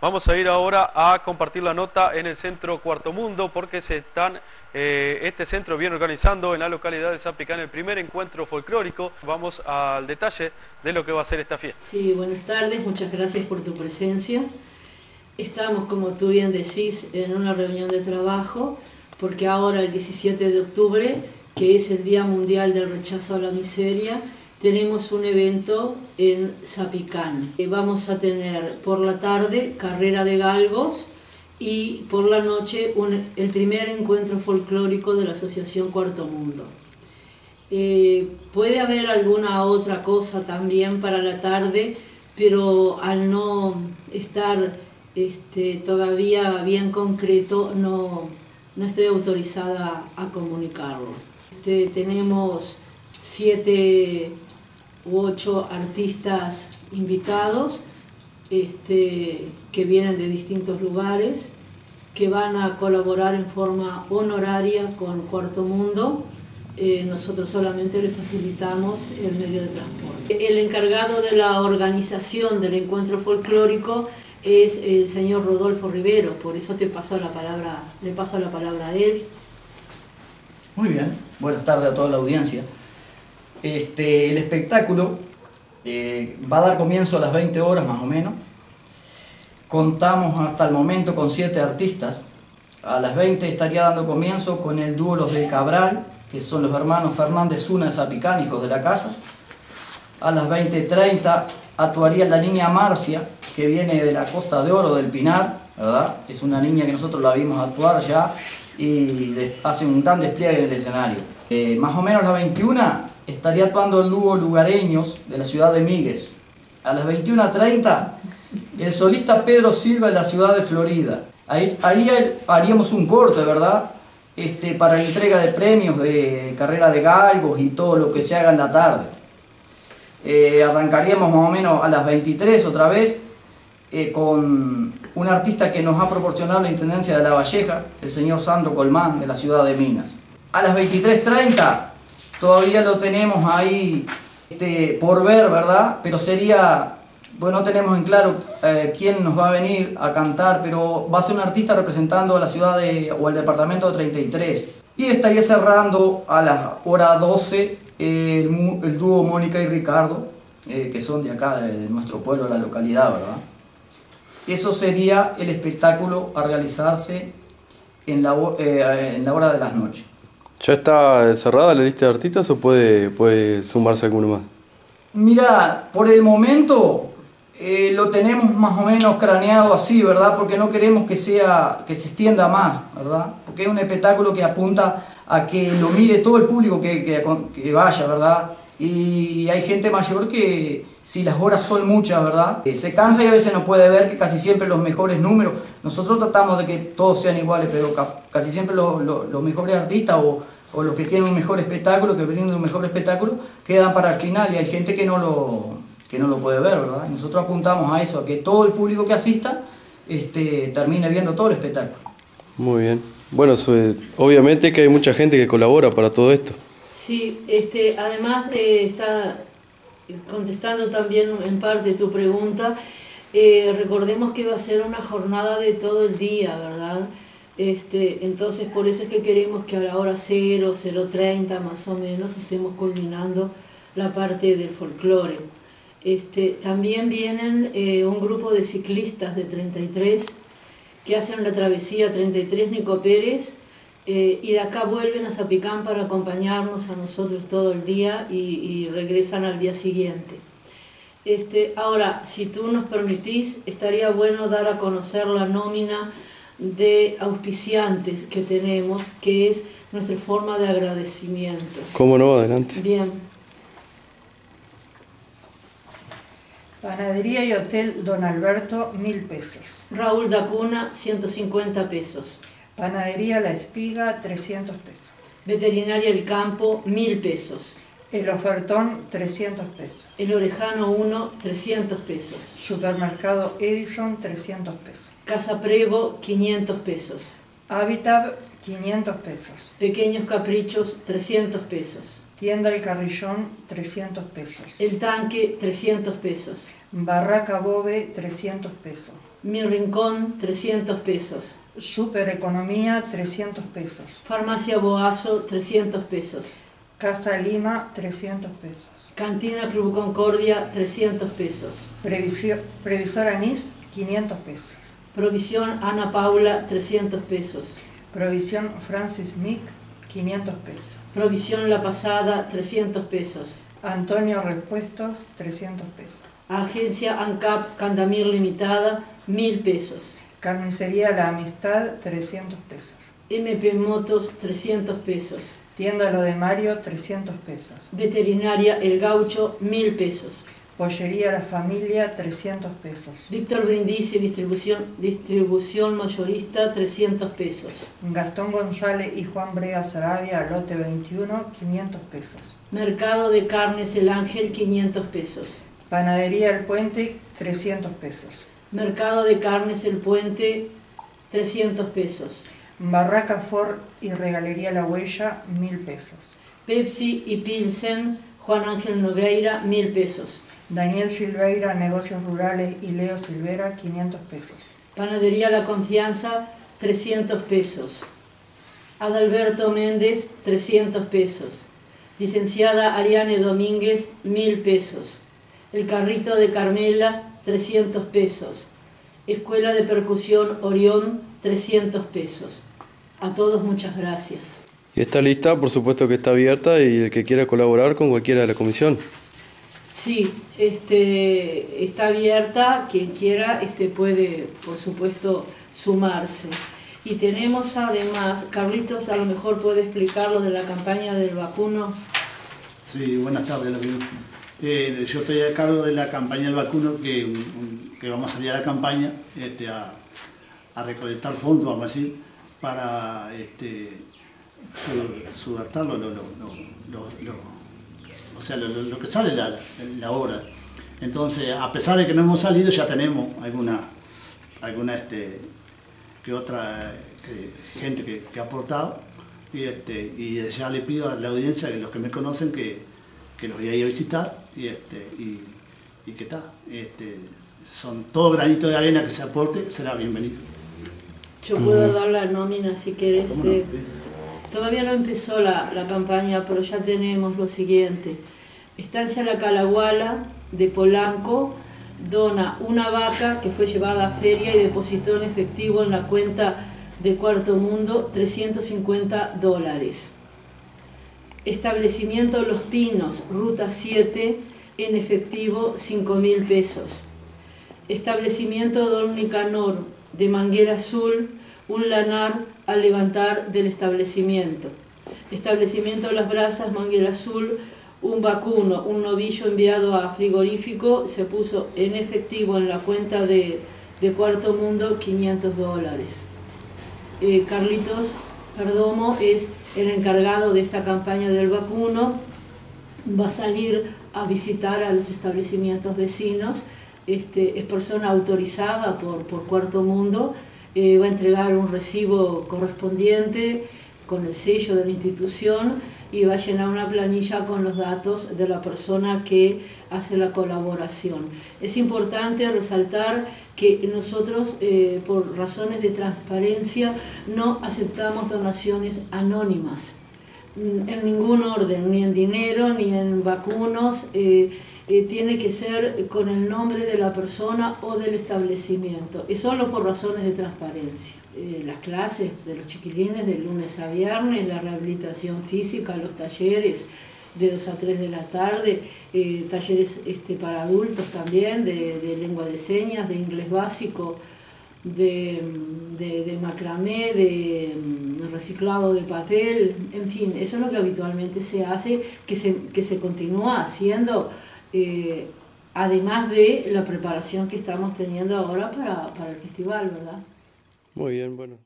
Vamos a ir ahora a compartir la nota en el centro Cuarto Mundo porque se están, eh, este centro viene organizando en la localidad de Zapicán el primer encuentro folclórico. Vamos al detalle de lo que va a ser esta fiesta. Sí, buenas tardes, muchas gracias por tu presencia. Estamos, como tú bien decís, en una reunión de trabajo porque ahora el 17 de octubre, que es el Día Mundial del Rechazo a la Miseria, tenemos un evento en Zapicán. Eh, vamos a tener por la tarde carrera de galgos y por la noche el primer encuentro folclórico de la Asociación Cuarto Mundo. Eh, puede haber alguna otra cosa también para la tarde, pero al no estar este, todavía bien concreto, no, no estoy autorizada a comunicarlo. Este, tenemos siete ocho artistas invitados este, que vienen de distintos lugares, que van a colaborar en forma honoraria con Cuarto Mundo. Eh, nosotros solamente le facilitamos el medio de transporte. El encargado de la organización del encuentro folclórico es el señor Rodolfo Rivero, por eso te paso la palabra, le paso la palabra a él. Muy bien, buenas tardes a toda la audiencia. Este, el espectáculo eh, va a dar comienzo a las 20 horas más o menos. Contamos hasta el momento con 7 artistas. A las 20 estaría dando comienzo con el dúo Los de Cabral, que son los hermanos Fernández Zuna Zapicán, hijos de la casa. A las 20.30 actuaría la niña Marcia, que viene de la Costa de Oro del Pinar, ¿verdad? Es una niña que nosotros la vimos actuar ya y hace un gran despliegue en el escenario. Eh, más o menos a las 21 estaría actuando el dúo Lugareños de la ciudad de Míguez. A las 21.30, el solista Pedro Silva de la ciudad de Florida. Ahí, haríamos un corte, ¿verdad? Este, para la entrega de premios de carrera de galgos y todo lo que se haga en la tarde. Eh, arrancaríamos más o menos a las 23 otra vez eh, con un artista que nos ha proporcionado la Intendencia de La Valleja, el señor Sandro Colmán de la ciudad de Minas. A las 23.30 Todavía lo tenemos ahí este, por ver, ¿verdad? Pero sería, bueno, no tenemos en claro eh, quién nos va a venir a cantar, pero va a ser un artista representando a la ciudad de, o el departamento de 33. Y estaría cerrando a las hora 12 el, dúo Mónica y Ricardo, eh, que son de acá, de nuestro pueblo, la localidad, ¿verdad? Eso sería el espectáculo a realizarse en la, eh, en la hora de las noches. ¿Ya está cerrada la lista de artistas o puede, puede sumarse alguno más? Mira, por el momento eh, lo tenemos más o menos craneado así, ¿verdad? Porque no queremos que, sea, que se extienda más, ¿verdad? Porque es un espectáculo que apunta a que lo mire todo el público que, que, vaya, ¿verdad? Y hay gente mayor que si las horas son muchas, ¿verdad? Eh, se cansa y a veces no puede ver que casi siempre los mejores números, nosotros tratamos de que todos sean iguales, pero casi siempre los, los, mejores artistas o, o, los que tienen un mejor espectáculo, que brindan un mejor espectáculo, quedan para el final y hay gente que no lo, que no lo puede ver, ¿verdad? Y nosotros apuntamos a eso, a que todo el público que asista este, termine viendo todo el espectáculo. Muy bien. Bueno, obviamente que hay mucha gente que colabora para todo esto. Sí, este, además eh, está contestando también en parte tu pregunta, eh, recordemos que va a ser una jornada de todo el día, ¿verdad? Este, entonces por eso es que queremos que a la hora 0, 0.30 más o menos estemos culminando la parte del folclore. Este, también vienen eh, un grupo de ciclistas de 33 que hacen la travesía 33 Nico Pérez eh, y de acá vuelven a Zapicán para acompañarnos a nosotros todo el día y, regresan al día siguiente. Este, ahora, si tú nos permitís, estaría bueno dar a conocer la nómina de auspiciantes que tenemos, que es nuestra forma de agradecimiento. ¿Cómo no? Adelante. Bien. Panadería y Hotel Don Alberto, mil pesos. Raúl Dacuna, 150 pesos. Panadería La Espiga, 300 pesos. Veterinaria El Campo, 1000 pesos. El ofertón, 300 pesos. El Orejano 1, 300 pesos. Supermercado Edison, 300 pesos. Casa Prego, 500 pesos. Habitat, 500 pesos. Pequeños Caprichos, 300 pesos. Tienda El Carrillón, 300 pesos. El Tanque, 300 pesos. Barraca Bobe, 300 pesos. Mi Rincón, 300 pesos. Super Economía, 300 pesos. Farmacia Boazo, 300 pesos. Casa Lima, 300 pesos. Cantina Club Concordia, 300 pesos. Previsio- Previsor Anís, 500 pesos. Provisión Ana Paula, 300 pesos. Provisión Francis Mick, 500 pesos. Provisión La Pasada, 300 pesos. Antonio Repuestos, 300 pesos. Agencia ANCAP Candamir Limitada, 1000 pesos. Carnicería La Amistad, 300 pesos. MP Motos, 300 pesos. Tienda Lo de Mario, 300 pesos. Veterinaria El Gaucho, 1000 pesos. Pollería La Familia, 300 pesos. Víctor Brindisi, distribución, distribución mayorista, 300 pesos. Gastón González y Juan Brega Sarabia, lote 21, 500 pesos. Mercado de Carnes El Ángel, 500 pesos. Panadería El Puente, 300 pesos. Mercado de Carnes El Puente, 300 pesos. Barraca Ford y Regalería La Huella, 1000 pesos. Pepsi y Pilsen, Juan Ángel Nogueira, 1000 pesos. Daniel Silveira, Negocios Rurales y Leo Silvera, 500 pesos. Panadería La Confianza, 300 pesos. Adalberto Méndez, 300 pesos. Licenciada Ariane Domínguez, 1000 pesos. El Carrito de Carmela, 300 pesos. Escuela de Percusión Orión, 300 pesos. A todos muchas gracias. Y esta lista, por supuesto que está abierta y el que quiera colaborar con cualquiera de la comisión. Sí, este, está abierta, quien quiera este, puede, por supuesto, sumarse. Y tenemos además, Carlitos a lo mejor puede explicar lo de la campaña del vacuno. Sí, buenas tardes. Eh, yo estoy a cargo de la campaña del vacuno, que, vamos a salir a la campaña este, a, recolectar fondos, vamos a decir, para este, lo, o sea, lo, que sale la, la obra. Entonces, a pesar de que no hemos salido, ya tenemos alguna, alguna este, que otra gente que, ha aportado. Y, este, y ya le pido a la audiencia, que los que me conocen, que, que los voy a ir a visitar y, este, y, y que está. Este, son todo granito de arena que se aporte, será bienvenido. Yo puedo dar la nómina si querés. ¿Cómo no? eh. Todavía no empezó la, la campaña, pero ya tenemos lo siguiente. Estancia La Calaguala de Polanco dona una vaca que fue llevada a feria y depositó en efectivo en la cuenta de Cuarto Mundo 350 dólares. Establecimiento Los Pinos, Ruta 7, en efectivo 5 mil pesos. Establecimiento Don Nicanor de Manguera Azul, un lanar al levantar del establecimiento. Establecimiento Las Brasas, Manguera Azul, un vacuno, un novillo enviado a frigorífico, se puso en efectivo en la cuenta de, de Cuarto Mundo 500 dólares. Eh, Carlitos Perdomo es el encargado de esta campaña del vacuno, va a salir a visitar a los establecimientos vecinos, este, es persona autorizada por, por Cuarto Mundo, eh, va a entregar un recibo correspondiente con el sello de la institución y va a llenar una planilla con los datos de la persona que hace la colaboración. Es importante resaltar que nosotros, eh, por razones de transparencia, no aceptamos donaciones anónimas mm, en ningún orden, ni en dinero, ni en vacunos, eh, eh, tiene que ser con el nombre de la persona o del establecimiento, y solo por razones de transparencia. Eh, las clases de los chiquilines de lunes a viernes, la rehabilitación física, los talleres de 2 a 3 de la tarde, eh, talleres este, para adultos también, de, de lengua de señas, de inglés básico, de, de, de macramé, de mm, reciclado de papel, en fin, eso es lo que habitualmente se hace, que se, que se continúa haciendo, eh, además de la preparación que estamos teniendo ahora para, para el festival, ¿verdad? Muy bien, bueno.